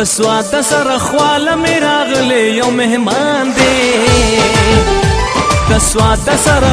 د سواد سره خواله مې راغلې یو مهمان دی د سواد سره